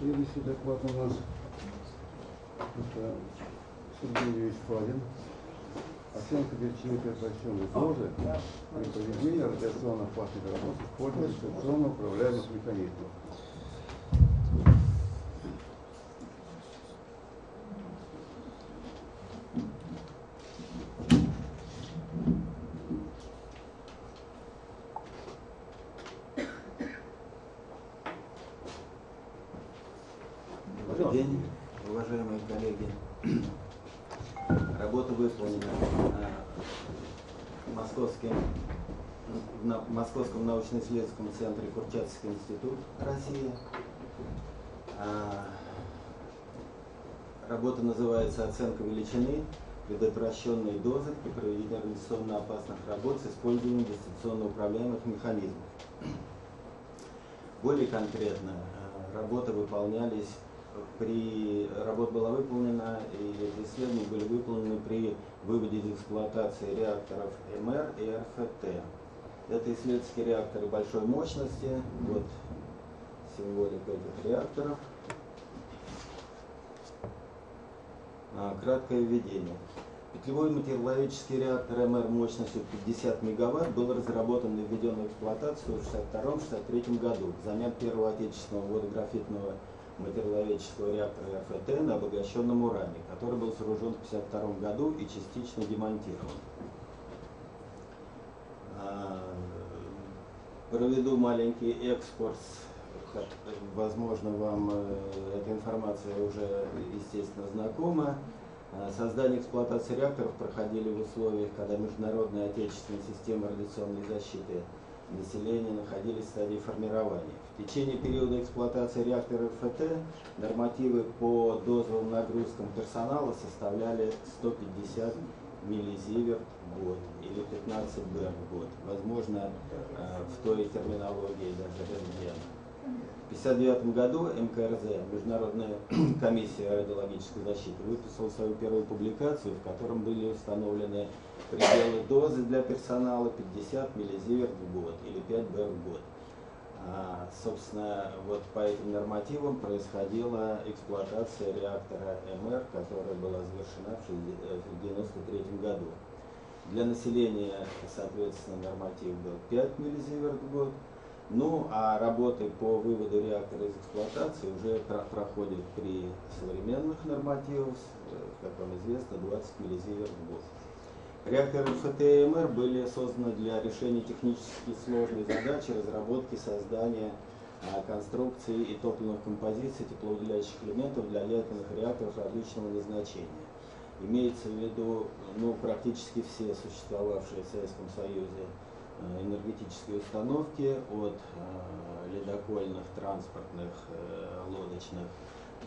Следующий доклад у нас это Сергей Юрьевич Фадин. Оценка величины прекращенной дозы при проведении радиационно-опасных работ с использованием дистанционно управляемых механизмов. Добрый день, уважаемые коллеги. Работа выполнена на московским, на Московском научно-исследовательском центре Курчатовский институт России. А, Работа называется «Оценка величины предотвращенной дозы при проведении радиационно опасных работ с использованием дистанционно управляемых механизмов». Более конкретно, э, работы выполнялись при работа была выполнена и исследования были выполнены при выводе из эксплуатации реакторов МР и РФТ. Это исследовательские реакторы большой мощности. Вот символика этих реакторов. А, краткое введение. Петлевой материаловедческий реактор МР мощностью 50 МВт был разработан и введен в эксплуатацию в 1962-1963 году взамен первого отечественного водографитного материаловедческого реактора РФТ на обогащенном уране, который был сооружен в 1952 году и частично демонтирован. А, проведу маленький экскурс. Возможно, вам э, эта информация уже, естественно, знакома. А, создание эксплуатации реакторов проходили в условиях, когда международная отечественная система радиационной защиты населения находились в стадии формирования. В течение периода эксплуатации реактора РФТ нормативы по дозовым нагрузкам персонала составляли 150 миллизиверт в год или 15 БМ в год. Возможно, э, в той терминологии даже рентген. В 1959 году МКРЗ, Международная комиссия радиологической защиты, выписала свою первую публикацию, в котором были установлены пределы дозы для персонала 50 миллизиверт в год или 5 БР в год. А, собственно, вот по этим нормативам происходила эксплуатация реактора МР, которая была завершена в 1993 году. Для населения, соответственно, норматив был 5 миллизиверт в год, ну, а работы по выводу реактора из эксплуатации уже проходят при современных нормативах, э, как вам известно, 20 миллизиверт в год. Реакторы ФТМР были созданы для решения технически сложной задачи разработки создания а, конструкции и топливных композиций теплоуделяющих элементов для ядерных реакторов различного назначения. Имеется в виду ну, практически все существовавшие в Советском Союзе Э, энергетические установки от э, ледокольных, транспортных, э, лодочных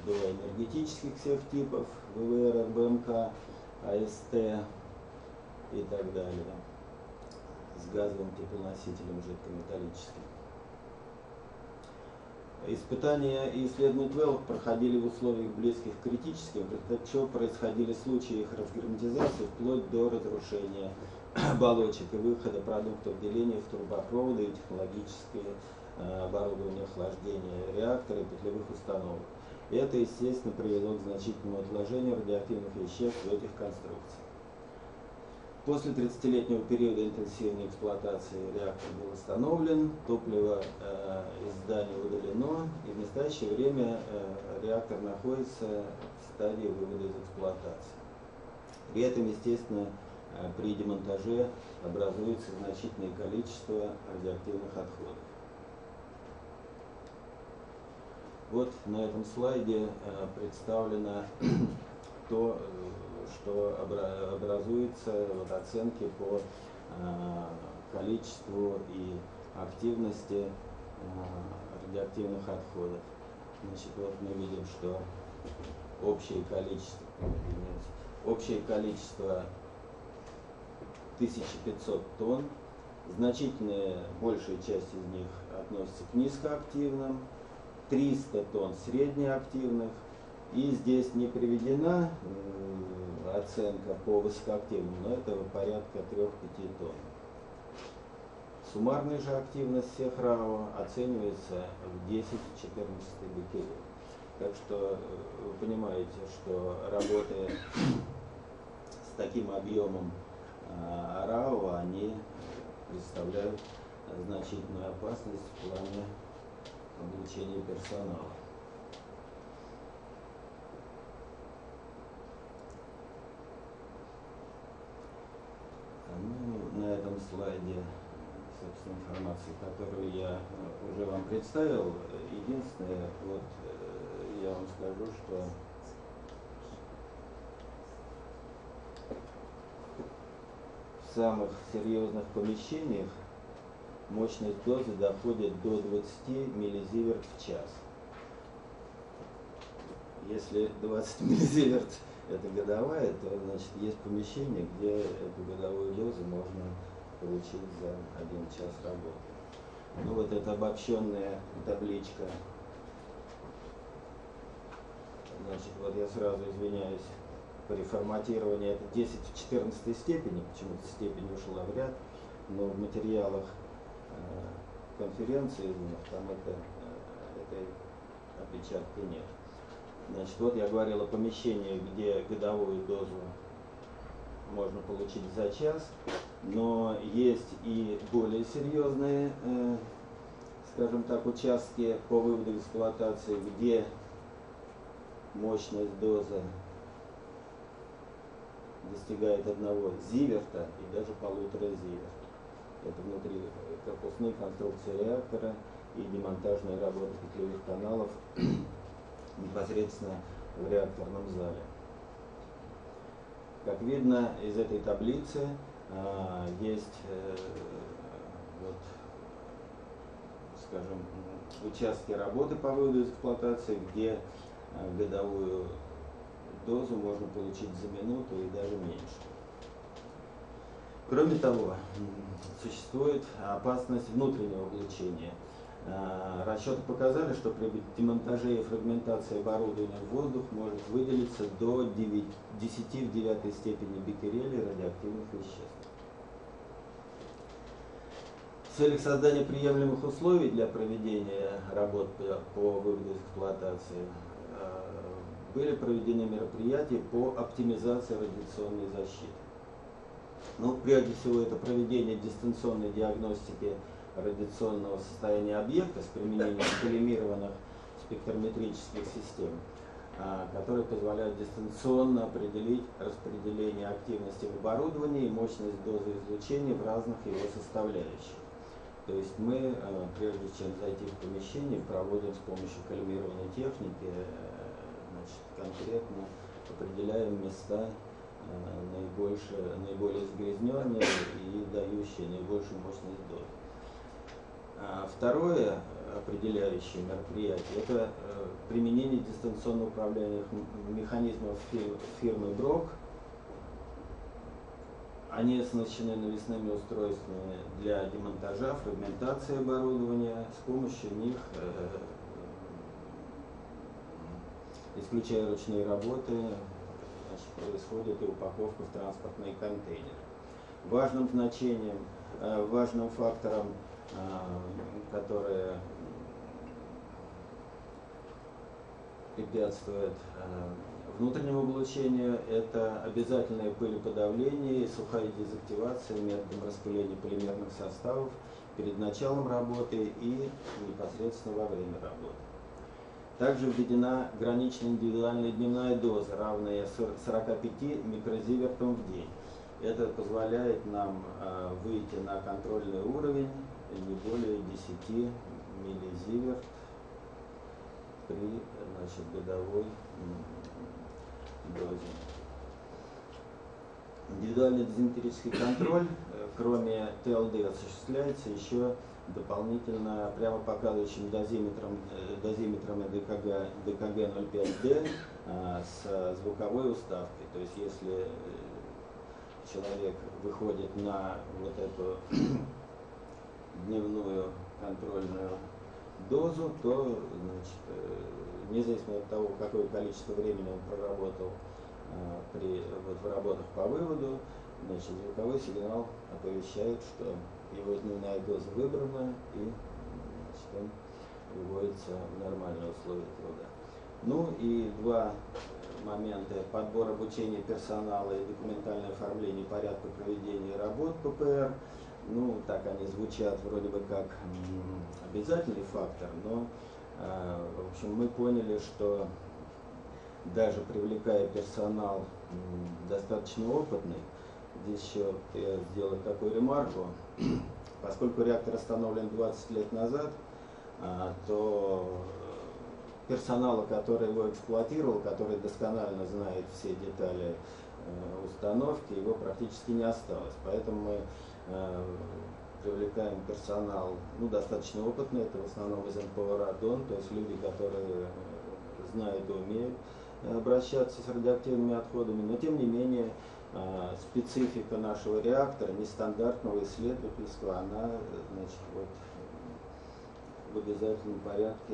до энергетических всех типов ВВР, РБМК, АСТ и так далее с газовым теплоносителем жидкометаллическим. Испытания и исследования проходили в условиях близких к критическим, в происходили случаи их разгерметизации вплоть до разрушения оболочек и выхода продуктов деления в трубопроводы и технологическое э, оборудование охлаждения реактора и петлевых установок. Это, естественно, привело к значительному отложению радиоактивных веществ в этих конструкциях. После 30-летнего периода интенсивной эксплуатации реактор был восстановлен, топливо э, из здания удалено, и в настоящее время э, реактор находится в стадии вывода из эксплуатации. При этом, естественно, Э, при демонтаже образуется значительное количество радиоактивных отходов. Вот на этом слайде э, представлено то, э, что образуется в оценке по количеству и активности радиоактивных отходов. Значит, вот мы видим, что общее количество, общее количество 1500 тонн. Значительная большая часть из них относится к низкоактивным, 300 тонн среднеактивных. И здесь не приведена оценка по высокоактивным, но это порядка 3-5 тонн. Суммарная же активность всех РАО оценивается в 10-14 беккерель. Так что э, вы понимаете, что работы с таким объемом э, РАО, они представляют значительную опасность в плане облучения персонала. Ну, на этом слайде, собственно, информации, которую я э, уже вам представил. Единственное, вот э, я вам скажу, что в самых серьезных помещениях мощность дозы доходит до 20 миллизиверт в час. Если 20 миллизиверт это годовая, то значит есть помещение, где эту годовую дозу можно получить за один час работы. Ну вот эта обобщенная табличка. Значит, вот я сразу извиняюсь, при форматировании это 10 в 14 степени, почему-то степень ушла в ряд, но в материалах э, конференции там это, э, этой опечатки нет. Значит, вот я говорил о помещении, где годовую дозу можно получить за час, но есть и более серьезные, э, скажем так, участки по выводу эксплуатации, где мощность дозы достигает одного зиверта и даже полутора зиверта. Это внутри корпусной конструкции реактора и демонтажная работа петлевых каналов непосредственно в реакторном зале. Как видно из этой таблицы, а, есть э, вот, скажем, участки работы по выводу из эксплуатации, где а, годовую дозу можно получить за минуту и даже меньше. Кроме того, существует опасность внутреннего облучения – расчеты показали, что при демонтаже и фрагментации оборудования в воздух может выделиться до 9, 10 в 9 степени бикерели радиоактивных веществ. В целях создания приемлемых условий для проведения работ по выводу из эксплуатации э, были проведены мероприятия по оптимизации радиационной защиты. Ну, прежде всего, это проведение дистанционной диагностики радиационного состояния объекта с применением коллимированных спектрометрических систем, а, которые позволяют дистанционно определить распределение активности в оборудовании и мощность дозы излучения в разных его составляющих. То есть мы, а, прежде чем зайти в помещение, проводим с помощью коллимированной техники э, значит, конкретно определяем места а, наибольше, наиболее загрязненные и дающие наибольшую мощность дозы. А второе определяющее мероприятие – это э, применение дистанционно управляемых механизмов фирмы Брок. Они оснащены навесными устройствами для демонтажа, фрагментации оборудования. С помощью них, э, исключая ручные работы, происходит и упаковка в транспортные контейнеры. Важным значением, э, важным фактором которые препятствуют а, внутреннему облучению, это обязательное пылеподавление и сухая дезактивация методом распыления полимерных составов перед началом работы и непосредственно во время работы. Также введена граничная индивидуальная дневная доза, равная 45 микрозивертам в день. Это позволяет нам э, выйти на контрольный уровень не более 10 миллизиверт при значит, годовой дозе. Индивидуальный дезинтерический контроль, э, кроме ТЛД, осуществляется еще дополнительно прямо показывающим дозиметром, э, дозиметром ДКГ, ДКГ-05D с звуковой уставкой. То есть если человек выходит на вот эту дневную контрольную дозу, то значит, э, независимо от того, какое количество времени он проработал э, при, вот, в работах по выводу, значит, звуковой сигнал оповещает, что его дневная доза выбрана и значит, он выводится в нормальные условия труда. Ну и два момента подбор обучения персонала и документальное оформление порядка проведения работ ППР. Ну, так они звучат вроде бы как обязательный фактор, но, э, в общем, мы поняли, что даже привлекая персонал достаточно опытный, здесь еще я сделаю такую ремарку, поскольку реактор остановлен 20 лет назад, а, то персонала, который его эксплуатировал, который досконально знает все детали э, установки, его практически не осталось. Поэтому мы привлекаем персонал ну, достаточно опытный, это в основном из НПО «Радон», то есть люди, которые знают и умеют обращаться с радиоактивными отходами, но тем не менее э, специфика нашего реактора, нестандартного исследовательства, она значит, вот, в обязательном порядке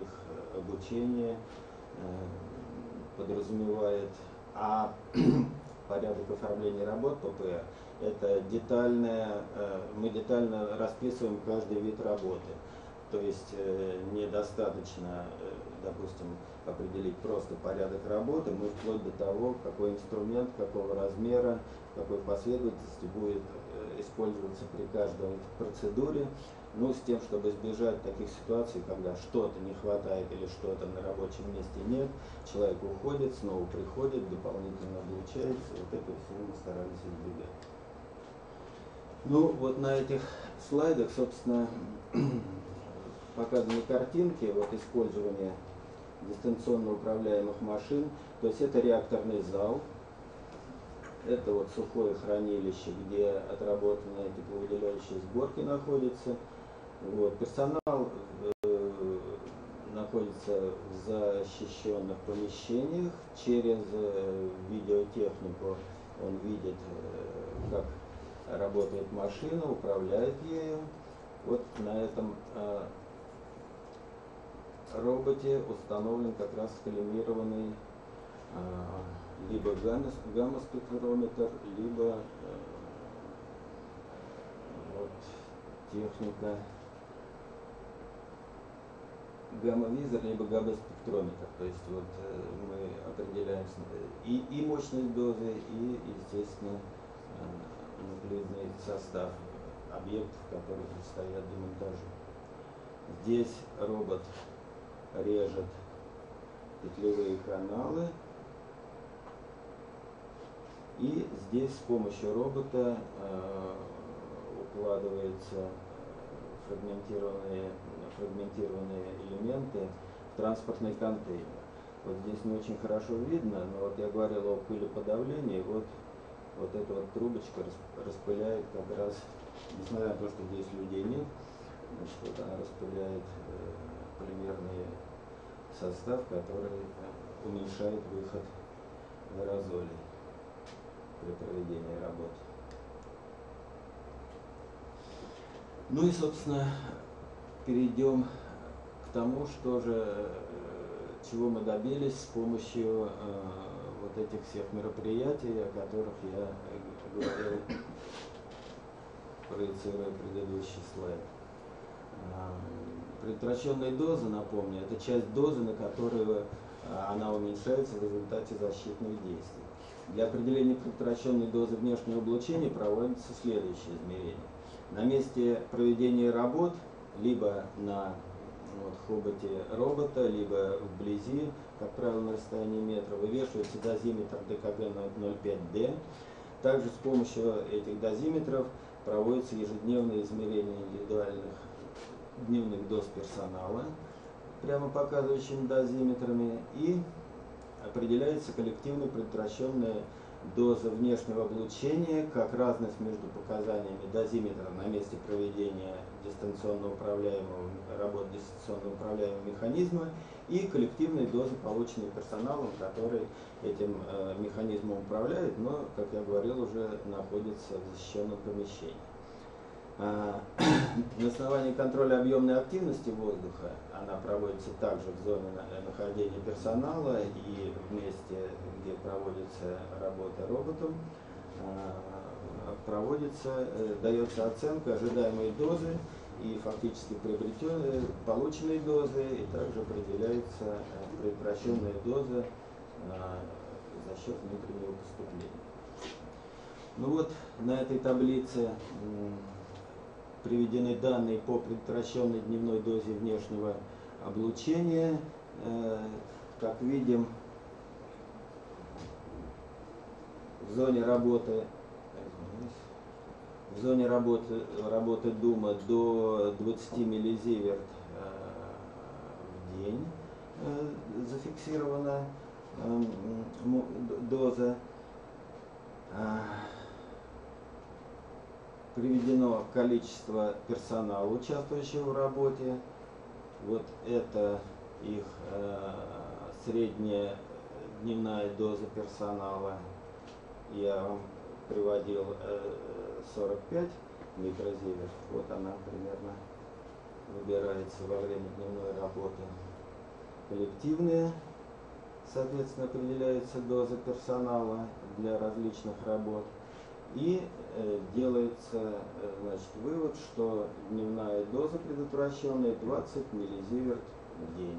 их обучение э, подразумевает, а порядок оформления работ ППР это детальное, э, мы детально расписываем каждый вид работы. То есть э, недостаточно, допустим, определить просто порядок работы, мы вплоть до того, какой инструмент, какого размера, какой последовательности будет использоваться при каждой процедуре, ну, с тем, чтобы избежать таких ситуаций, когда что-то не хватает или что-то на рабочем месте нет, человек уходит, снова приходит, дополнительно облучается, вот это все мы старались избегать. Ну, вот на этих слайдах, собственно, показаны картинки, вот использование дистанционно управляемых машин, то есть это реакторный зал, это вот сухое хранилище, где отработанные тепловыделяющие сборки находятся, вот. Персонал э, находится в защищенных помещениях. Через э, видеотехнику он видит, э, как работает машина, управляет ею. Вот на этом э, роботе установлен как раз коллимированный э, либо гамма-спектрометр, либо э, вот, техника гамма-визор, либо гамма-спектрометр. То есть вот э, мы определяем и, и мощность дозы, и, естественно, э, нуклеидный состав объектов, которые предстоят демонтажу. Здесь робот режет петлевые каналы. И здесь с помощью робота э, укладывается фрагментированные, фрагментированные элементы в транспортный контейнер. Вот здесь не очень хорошо видно, но вот я говорил о пылеподавлении, вот, вот эта вот трубочка распыляет как раз, несмотря на то, что здесь людей нет, значит, вот она распыляет э, полимерный состав, который уменьшает выход аэрозолей при проведении работы. Ну и, собственно, перейдем к тому, что же, э, чего мы добились с помощью э, вот этих всех мероприятий, о которых я говорил, проецируя предыдущий слайд. А, предотвращенные дозы, напомню, это часть дозы, на которую э, она уменьшается в результате защитных действий. Для определения предотвращенной дозы внешнего облучения проводится следующее измерение на месте проведения работ, либо на вот, хоботе робота, либо вблизи, как правило, на расстоянии метра, вывешивается дозиметр ДКГ 0,5D. Также с помощью этих дозиметров проводится ежедневное измерение индивидуальных дневных доз персонала, прямо показывающими дозиметрами, и определяется коллективно предотвращенная доза внешнего облучения, как разность между показаниями дозиметра на месте проведения дистанционно управляемого работы дистанционно управляемого механизма и коллективной дозы, полученной персоналом, который этим э, механизмом управляет, но, как я говорил, уже находится в защищенном помещении. А, на основании контроля объемной активности воздуха она проводится также в зоне нахождения персонала и в месте, где проводится работа роботом, а, проводится, э, дается оценка ожидаемой дозы и фактически приобретенные, полученные дозы, и также определяется э, предотвращенная доза э, за счет внутреннего поступления. Ну вот на этой таблице приведены данные по предотвращенной дневной дозе внешнего облучения. Э, Как видим, в зоне работы в зоне работы, работы Дума до 20 миллизиверт э, в день э, зафиксирована э, доза. Приведено количество персонала, участвующего в работе. Вот это их средняя дневная доза персонала. Я вам приводил э, 45 микрозиверт. Вот она примерно выбирается во время дневной работы. Коллективные, соответственно, определяется доза персонала для различных работ. И э, делается э, значит, вывод, что дневная доза предотвращенная 20 миллизиверт в день.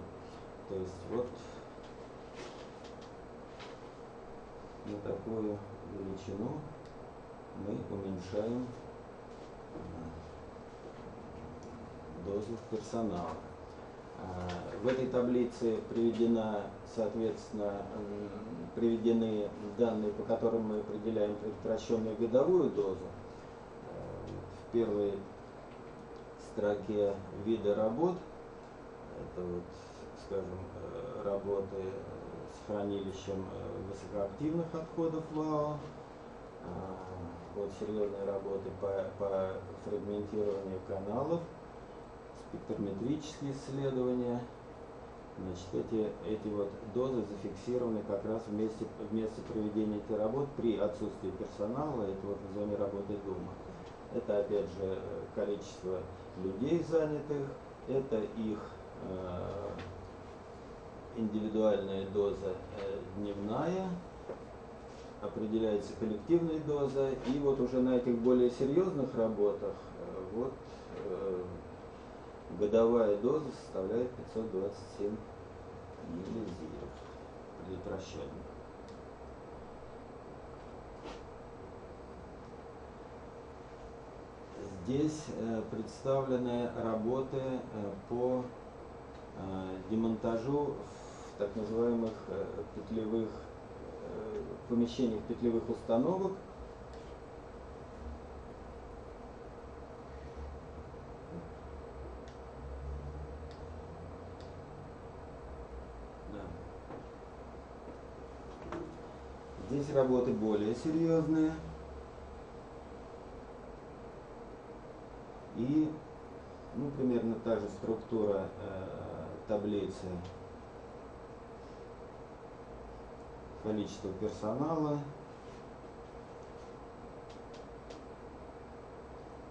То есть вот на такую величину мы уменьшаем э, дозу персонала. А, В этой таблице приведена, соответственно, приведены данные, по которым мы определяем предотвращенную годовую дозу. Э, В первой строке виды работ, это вот, скажем, э, работы с хранилищем э, высокоактивных отходов ВАО, а, вот серьезные работы по, по фрагментированию каналов, спектрометрические исследования. Значит, эти, эти вот дозы зафиксированы как раз в месте, проведения этих работ при отсутствии персонала, это вот в зоне работы дома. Это опять же количество людей занятых, это их э, индивидуальная доза э, дневная, определяется коллективная доза, и вот уже на этих более серьезных работах э, вот э, годовая доза составляет 527 миллизиверт предотвращенных. Здесь представлены работы по демонтажу так называемых э, петлевых э, помещениях петлевых установок. Да. Здесь работы более серьезные. И ну, примерно та же структура э, таблицы. Количество персонала.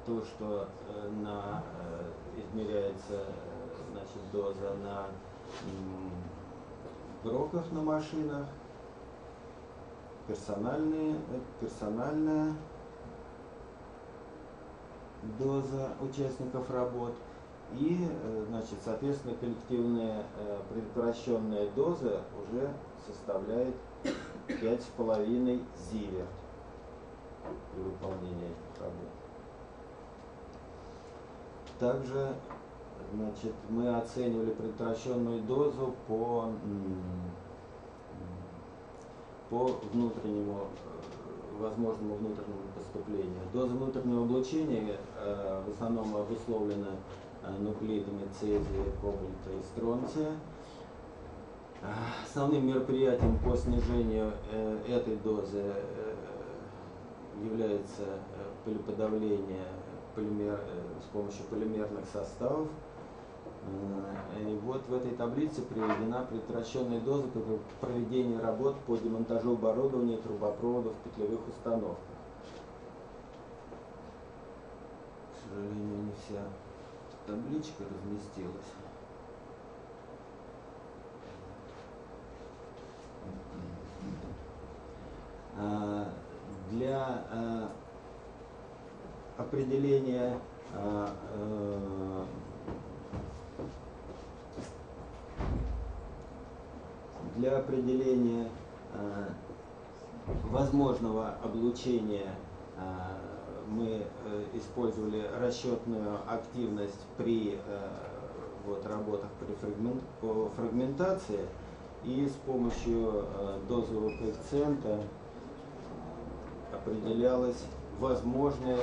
То, что э, на, э, измеряется э, значит, доза на броках на машинах, персональные, персональная доза участников работ и, значит, соответственно, коллективная предотвращенная доза уже составляет 5,5 зиверт при выполнении этих работ. Также, значит, мы оценивали предотвращенную дозу по, по внутреннему э, возможному внутреннему поступлению. Доза внутреннего облучения э, в основном обусловлена э, нуклеидами цезия, кобальта и стронция. Основным мероприятием по снижению э, этой дозы э, является э, полиподавление полимер, с помощью полимерных составов. И вот в этой таблице приведена предотвращенная доза при проведении работ по демонтажу оборудования трубопроводов петлевых установках. К сожалению, не вся табличка разместилась. Э, э, э, для определения для определения возможного облучения мы использовали расчетную активность при вот, работах при фрагмент, по фрагментации и с помощью дозового коэффициента определялось возможное,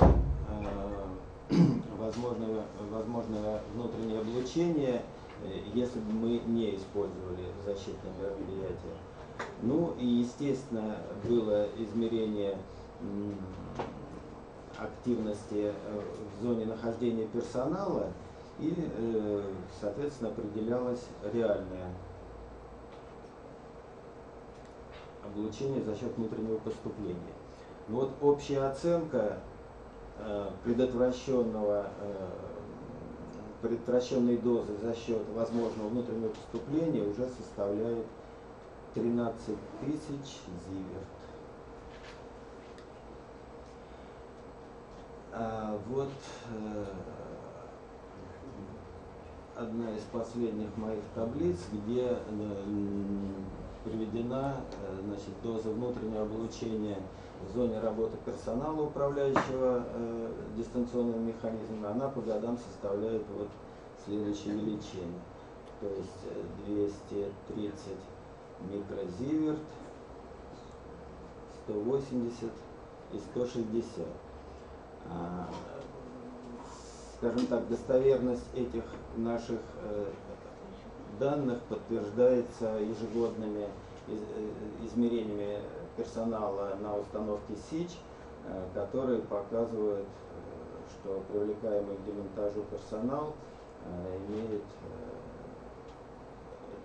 э, возможное, возможное внутреннее облучение, э, если бы мы не использовали защитные мероприятия. Ну и, естественно, было измерение активности э, в зоне нахождения персонала и, э, соответственно, определялось реальное облучение за счет внутреннего поступления. Вот общая оценка э, предотвращенного, э, предотвращенной дозы за счет возможного внутреннего поступления уже составляет 13 тысяч зиверт. А вот э, одна из последних моих таблиц, где приведена значит, доза внутреннего облучения зоне работы персонала, управляющего э, дистанционным механизмом, она по годам составляет вот следующие величины. То есть э, 230 микрозиверт, 180 и 160. А, скажем так, достоверность этих наших э, данных подтверждается ежегодными из- э, измерениями персонала на установке СИЧ, э, которые показывают, э, что привлекаемый к демонтажу персонал э, имеет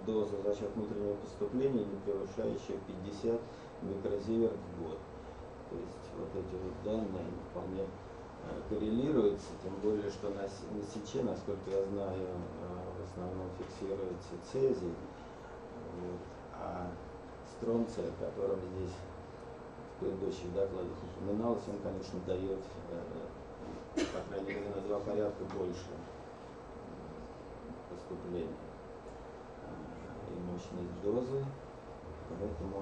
дозу за счет внутреннего поступления, не превышающую 50 микрозиверт в год. То есть вот эти вот данные вполне коррелируются, тем более, что на, СИЧе, насколько я знаю, в основном фиксируется цезий, вот, а стронций, о котором здесь в предыдущих докладах упоминалось, он, конечно, дает, э, по крайней мере, на два порядка больше э, поступления э, и мощность дозы, поэтому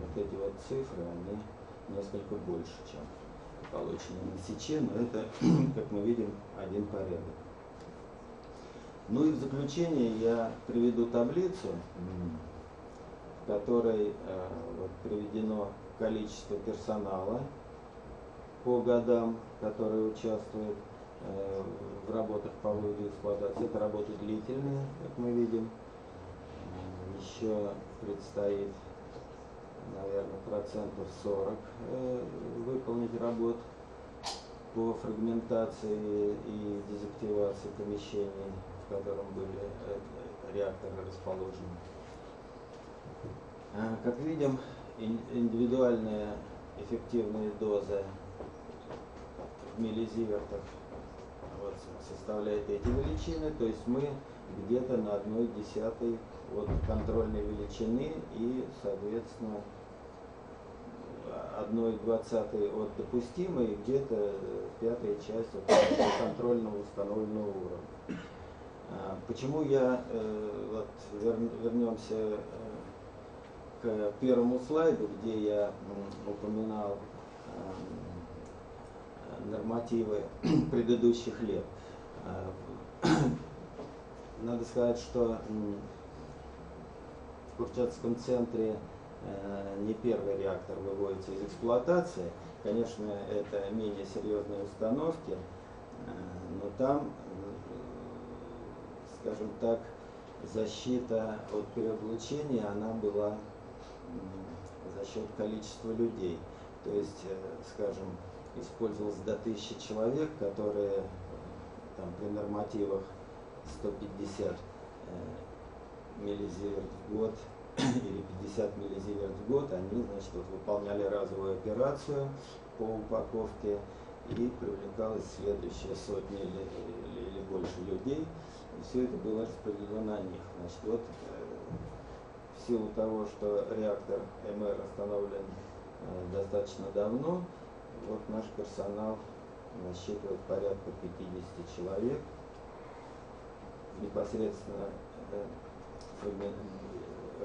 вот эти вот цифры, они несколько больше, чем полученные на сече, но это, как мы видим, один порядок. Ну и в заключение я приведу таблицу, которой э, вот, приведено количество персонала по годам, которые участвуют э, в работах по выводу эксплуатации. Это работы длительные, как мы видим. Еще предстоит, наверное, процентов 40 э, выполнить работ по фрагментации и дезактивации помещений, в котором были реакторы расположены. А, Как видим, ин- индивидуальная эффективная доза в миллизивертах вот, составляет эти величины, то есть мы где-то на одной десятой от контрольной величины и, соответственно, одной двадцатой от допустимой где-то пятая часть от контрольного установленного уровня. А, Почему я, э, вот вер- вернемся э, первому слайду, где я упоминал эм, нормативы предыдущих лет. А, Надо сказать, что в Курчатском центре э, не первый реактор выводится из эксплуатации. Конечно, это менее серьезные установки, э, но там, э, скажем так, защита от переоблучения, она была за счет количества людей. То есть, э, скажем, использовалось до тысячи человек, которые э, там при нормативах 150 э, миллизиверт в год или 50 миллизиверт в год, они, значит, вот выполняли разовую операцию по упаковке и привлекалась следующая сотня или, или, или больше людей, и все это было распределено на них. Значит, вот э, силу того, что реактор МР остановлен э, достаточно давно, вот наш персонал насчитывает порядка 50 человек, непосредственно э,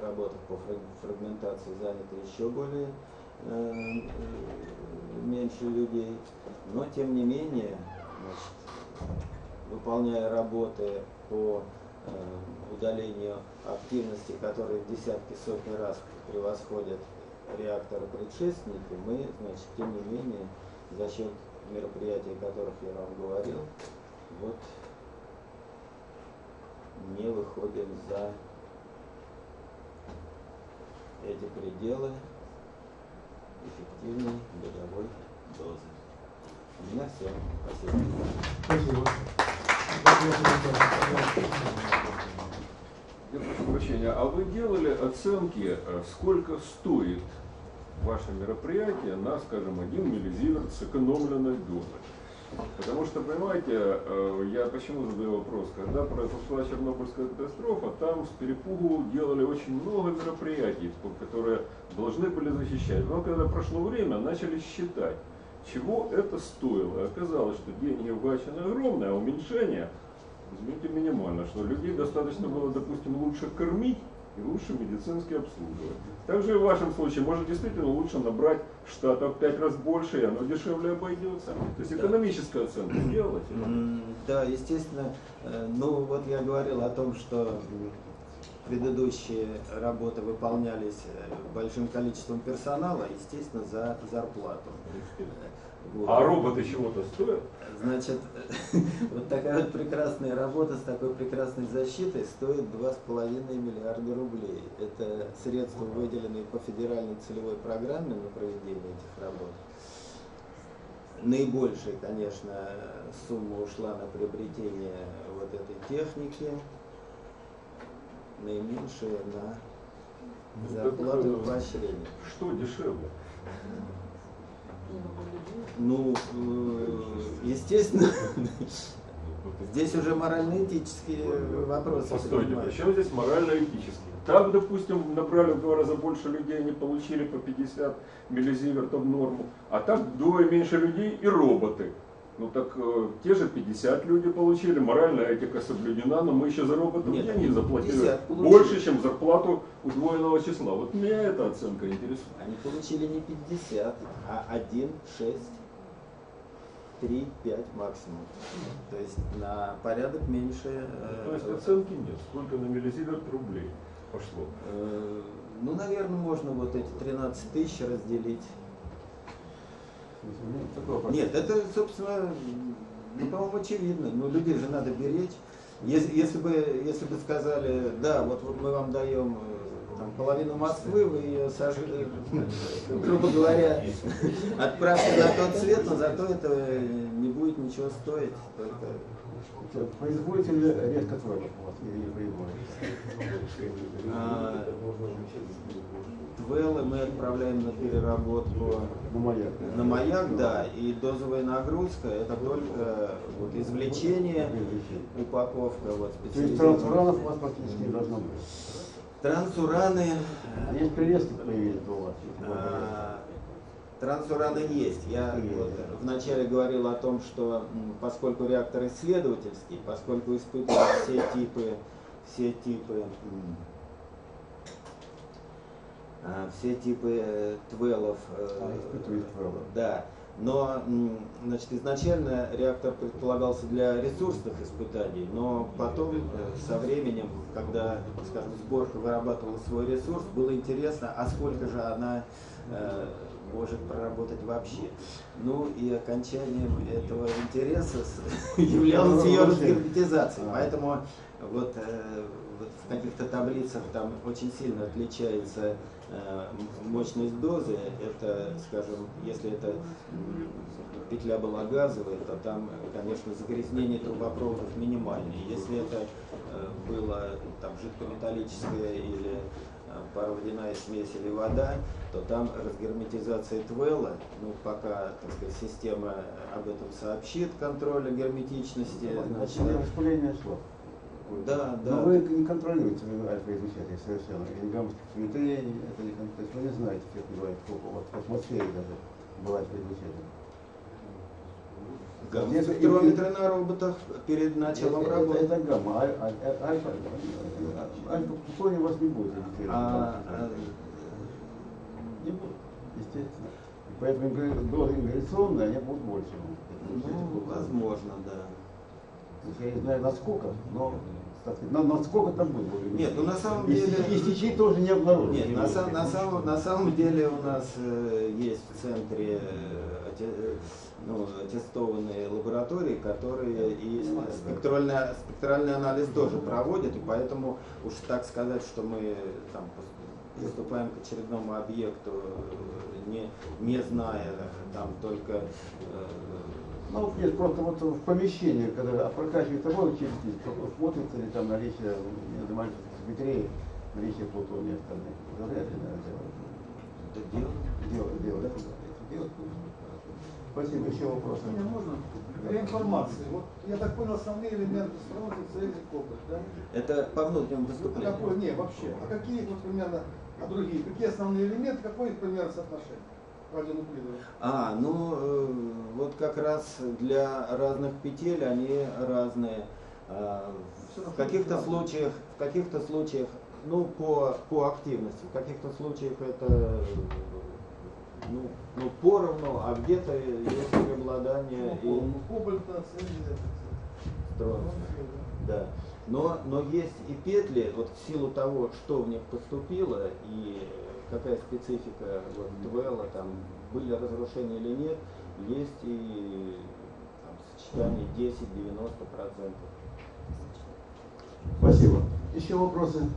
работах по фрагментации заняты еще более э, меньше людей. Но тем не менее, значит, выполняя работы по удалению активности, которые в десятки сотни раз превосходят реакторы предшественники, мы, значит, тем не менее, за счет мероприятий, о которых я вам говорил, вот не выходим за эти пределы эффективной годовой дозы. У меня все. Спасибо. Спасибо. Я прошу прощения, а вы делали оценки, э, сколько стоит ваше мероприятие на, скажем, 1 миллизиверт сэкономленной дозы? Потому что, понимаете, э, я почему задаю вопрос, когда произошла Чернобыльская катастрофа, там с перепугу делали очень много мероприятий, которые должны были защищать. Но когда прошло время, начали считать, чего это стоило. Оказалось, что деньги угачены огромные, а уменьшение, извините, минимально, что людей достаточно было, допустим, лучше кормить, и лучше медицински обслуживать. Также и в вашем случае может действительно лучше набрать штатов в 5 раз больше, и оно дешевле обойдется. То есть экономическая оценка делать? Да, естественно. Э, ну вот я говорил о том, что предыдущие работы выполнялись э, большим количеством персонала, естественно, за зарплату. Вот. А роботы чего-то стоят? Значит, вот такая вот прекрасная работа с такой прекрасной защитой стоит 2,5 миллиарда рублей. Это средства, выделенные по федеральной целевой программе на проведение этих работ. Наибольшая, конечно, сумма ушла на приобретение вот этой техники, наименьшая на ну, зарплату и поощрение. Что дешевле? Ну, э, естественно, здесь уже морально-этические вопросы. Постойте, причем здесь морально-этические? Так, допустим, набрали в два раза больше людей, они получили по 50 миллизивертов норму, а так вдвое меньше людей и роботы. Ну так э, те же 50 люди получили, моральная этика соблюдена, но мы еще за роботов Нет, деньги заплатили больше, чем зарплату удвоенного числа. Вот меня эта оценка интересует. Они получили не 50, а 1, 6, 3, 5 максимум. То есть на порядок меньше. Э, То есть оценки нет. Сколько на миллизиверт рублей пошло? Э, ну, наверное, можно вот эти 13 тысяч разделить нет, это, собственно, ну, по-моему, очевидно. Ну, людей же надо беречь. Если, если, бы, если бы сказали, да, вот, вот мы вам даем э, там, половину Москвы, вы ее сожгли, грубо говоря, отправьте на тот свет, но зато это не будет ничего стоить. Только... Производите ли редко у вас или не Твеллы мы отправляем на переработку на маяк, на маяк да, и дозовая нагрузка это только вот, извлечение, упаковка, вот, То есть трансуранов у вас практически не должно быть? Трансураны... Они прелестки появились у вас? Трансураны есть. Я вот вначале говорил о том, что поскольку реактор исследовательский, поскольку испытывают все типы, все типы а, все типы э, твелов. Э, а, Да. Но значит, изначально реактор предполагался для ресурсных испытаний, но потом э, со временем, когда скажем, сборка вырабатывала свой ресурс, было интересно, а сколько же она может проработать вообще. Ну и окончанием этого интереса являлась ее разгерметизация. Поэтому вот, вот в каких-то таблицах там очень сильно отличается Э, мощность дозы, это, скажем, если это петля была газовая, то там, конечно, загрязнение трубопроводов минимальное. Если это э, было там жидкометаллическое или э, пароводяная смесь или вода, то там разгерметизация твела, ну, пока, так сказать, система об этом сообщит, контроля герметичности. Ну, значит, распыление шло. Да, да. Но вы не контролируете альфа-излучателей совершенно. И гамма спектрометрия, это не, то есть вы не знаете, как у вас в атмосфере даже было альфа-излучателей. Гамма спектрометры на роботах перед началом это, работы. это гамма, а, а- а- альфа, альфа плутония у вас не будет. А, Не будет, естественно. Поэтому инга- дозы ингаляционные, они будут больше. ну, возможно, да. Я не знаю насколько, но на, насколько там будет. Нет, ну на самом И деле... стечи- И стечей тоже не обнаружено. Нет, на, сам- на, самом, на самом деле у нас э, есть в центре э, э, ну, аттестованные лаборатории, которые и спектральный, спектральный анализ тоже проводят, и поэтому уж так сказать, что мы там приступаем к очередному объекту, не, не зная там только э, Ну, нет, просто вот в помещении, когда прокачивается воздух через смотрится ли там наличие спектрей, наличие плутония остальных. Вряд ли, это дело, дело, дело, дело. Спасибо, еще вопросы. Мне можно? Для информации. Вот я так понял, основные элементы строны цезий, копоть, да? Это по внутреннему Ну, поступлению. Какой, не, вообще. А какие вот примерно, а другие, какие основные элементы, какое их примерно соотношение? А, ну э, вот как раз для разных петель они разные. Всё В каких-то случаях, в каких-то случаях, ну по по активности, в каких-то случаях это э, ну, ну поровну, а где-то есть преобладание и Ну, кобальта, стронция. Да. Но, но есть и петли, вот в силу того, что в них поступило и какая специфика вот, Твелла, там были разрушения или нет, есть и там, сочетание 10-90%. Спасибо. Еще вопросы?